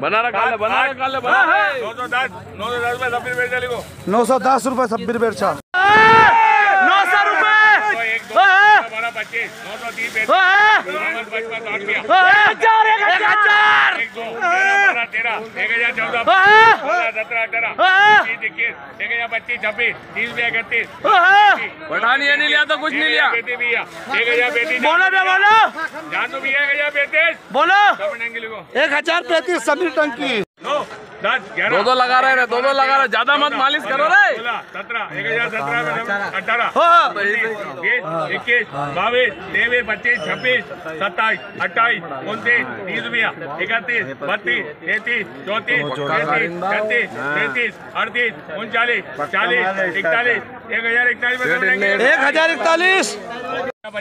बना रहा काले बना रहा काले बना नौ सौ दस नौ सौ दस में सब्बीर बेच लिखो नौ सौ दस रुपये छब्बीर बेरछा नौ सौ रुपए। एक बारह पच्चीस। नौ सौ तीस पचपन साठ हज़ार एक हज़ार। चौदह। सत्रह अठारह इक्कीस एक हज़ार पच्चीस छब्बीस तीस रुपया इकतीस। पठानी ये नहीं लिया तो कुछ नहीं लिया। बेटी भैया एक हज़ार बेटी बोलो बे बोलो। जानू भैया एक हज़ार पैंतीस बोलो एक हज़ार पैंतीस समीर टंकी। दस दो दो लगा रहे रे दो दो लगा रहे ज़्यादा मत मालिश करो रे। सत्रह एक हज़ार सत्रह अठारह। हाँ। इक्कीस बाईस तेईस पच्चीस छब्बीस सत्ताईस अट्ठाईस उनतीस तीस इकतीस बत्तीस तैतीस चौंतीस पैंतीस छत्तीस तैतीस अड़तीस उनचालीस चालीस इकतालीस एक हज़ार इकतालीस में एक हज़ार इकतालीस।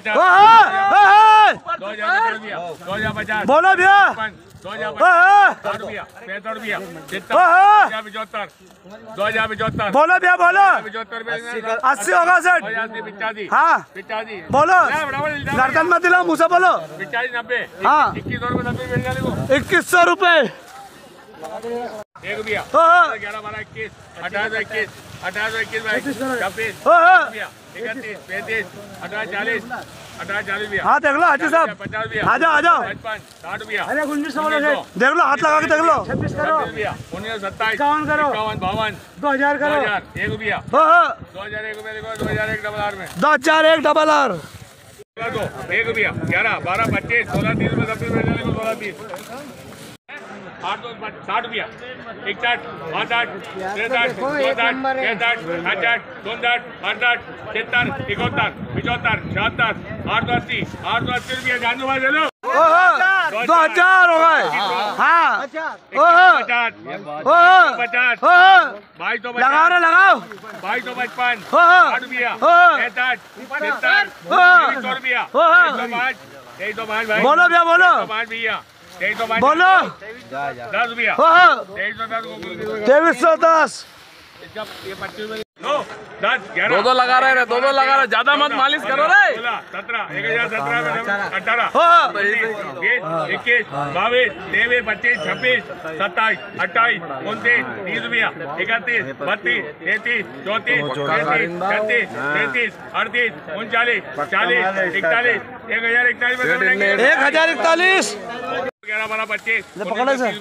हाँ, दो हज़ार पचास दो हज़ार पचास बोलो भैया। दो हज़ार हाँ, हाँ। हाँ। दो हज़ार पचहत्तर दो हज़ार पचहत्तर। बोलो भैया बोलो। अस्सी होगा सेठ पिचासी। हाँ। पिचासी। बोलो। गर्दन मत दिलाओ मुझसे बोलो। पिचासी नब्बे। हाँ। इक्कीस सौ को इक्कीस सौ रुपए एक रुपया। ग्यारह बारह इक्कीस अठारह सौ इक्कीस अठारह सौ इक्कीस बाईस छब्बीस। इकतीस पैंतीस अठारह चालीस हाँ देख लो हाजी साहब। पचास रुपया आ जाओ आ जाओ। देख लो हाथ लगा के देख लो। छब्बीस करो। उन्नीस सौ सत्ताईस इक्यावन करो। बावन। दो हज़ार करो। हज़ार एक रुपया हाँ, हाँ। दो हज़ार एक रुपया देखो दो हज़ार एक डबल आर में। दो हज़ार एक डबल आर। दो। एक रुपया ग्यारह बारह पच्चीस सोलह तीस में छब्बीस सोलह तीस। आठ दो साठ रुपया इकसठ बासठ तिरसठ चौसठ पैंसठ छाछठ चौसठ अड़सठ तिहत्तर इकहत्तर पिछहत्तर छिहत्तर आठ सौ अस्सी आठ सौ अस्सी रुपया जानू भाई ले लो दो हज़ार हो गए। हाँ। पचास पचास बाईस सौ लगाओ रे लगाओ। बाईस सौ पचपन हाँ। रुपया हाँ। पैंसठ तिहत्तर हाँ। सौ रुपया हाँ। तेईस सौ पाँच तेईस सौ पाँच भाई। बोलो भैया बोलो। पाँच भैया। बोलो। दस हाँ, तेईस सौ दस दस। जब ये पच्चीस में नौ दस दो दो लगा रहे रे दो दो लगा रहे ज़्यादा मत मालिश करो रे। सत्रह एक हज़ार सत्रह अठारह। हाँ। इक्कीस बाईस तेईस पच्चीस छब्बीस सत्ताईस अट्ठाईस उनतीस तीस रुपया इकतीस बत्तीस तैतीस चौतीस पैंतीस छत्तीस तैतीस अड़तीस उनचालीस चालीस इकतालीस एक हज़ार इकतालीस में एक हज़ार इकतालीस। ग्यारह बारह पच्चीस। पकड़ो सर।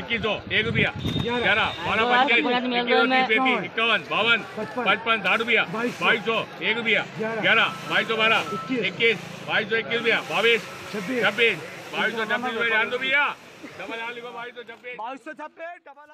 इक्कीस एक रुपया। ग्यारह बारह पच्चीस इक्यावन बावन पचपन साठ रुपया बाईस सौ एक रुपया ग्यारह बाईस सौ बारह इक्कीस बाईस सौ इक्कीस रुपया बाईस छब्बीस बाईस सौ छब्बीस रुपया बाईस सौ छब्बीस। बाईस सौ छब्बीस डबल